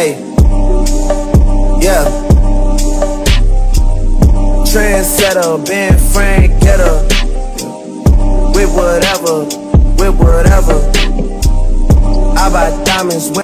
Hey, yeah. Trendsetter, Ben Frank, get her. With whatever, with whatever. I buy diamonds.